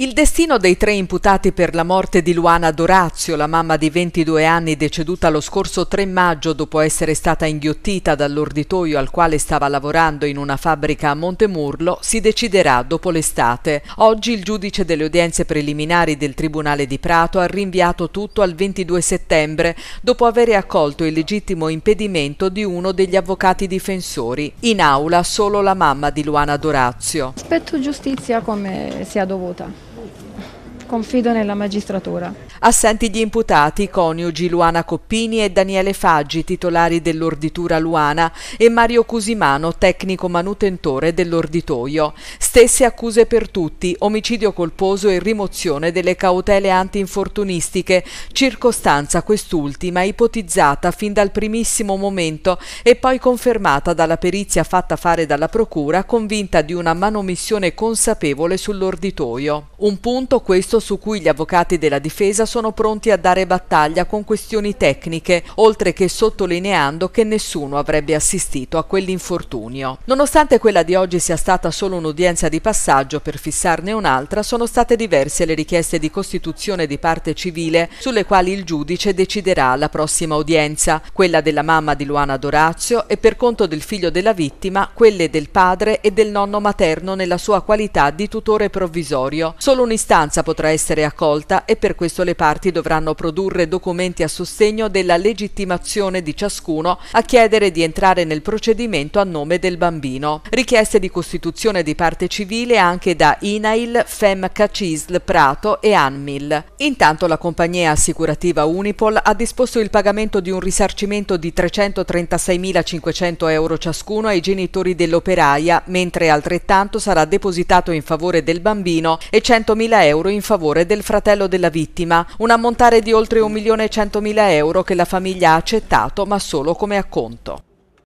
Il destino dei tre imputati per la morte di Luana Dorazio, la mamma di 22 anni deceduta lo scorso 3 maggio dopo essere stata inghiottita dall'orditoio al quale stava lavorando in una fabbrica a Montemurlo, si deciderà dopo l'estate. Oggi il giudice delle udienze preliminari del Tribunale di Prato ha rinviato tutto al 22 settembre dopo avere accolto il legittimo impedimento di uno degli avvocati difensori. In aula solo la mamma di Luana Dorazio. Aspetto giustizia come sia dovuta confido nella magistratura. Assenti gli imputati, coniugi Luana Coppini e Daniele Faggi, titolari dell'orditura Luana, e Mario Cusimano, tecnico manutentore dell'orditoio. Stesse accuse per tutti, omicidio colposo e rimozione delle cautele antinfortunistiche, circostanza quest'ultima ipotizzata fin dal primissimo momento e poi confermata dalla perizia fatta fare dalla procura, convinta di una manomissione consapevole sull'orditoio. Un punto questo su cui gli avvocati della difesa sono pronti a dare battaglia con questioni tecniche, oltre che sottolineando che nessuno avrebbe assistito a quell'infortunio. Nonostante quella di oggi sia stata solo un'udienza di passaggio per fissarne un'altra, sono state diverse le richieste di costituzione di parte civile sulle quali il giudice deciderà alla prossima udienza, quella della mamma di Luana Dorazio e per conto del figlio della vittima, quelle del padre e del nonno materno nella sua qualità di tutore provvisorio. Solo un'istanza potrà essere accolta e per questo le parti dovranno produrre documenti a sostegno della legittimazione di ciascuno a chiedere di entrare nel procedimento a nome del bambino. Richieste di costituzione di parte civile anche da INAIL, FEM Cacisl, Prato e ANMIL. Intanto la compagnia assicurativa Unipol ha disposto il pagamento di un risarcimento di 336.500 euro ciascuno ai genitori dell'operaia, mentre altrettanto sarà depositato in favore del bambino e 100.000 euro in favore favore del fratello della vittima, un ammontare di oltre 1.100.000 euro che la famiglia ha accettato ma solo come acconto.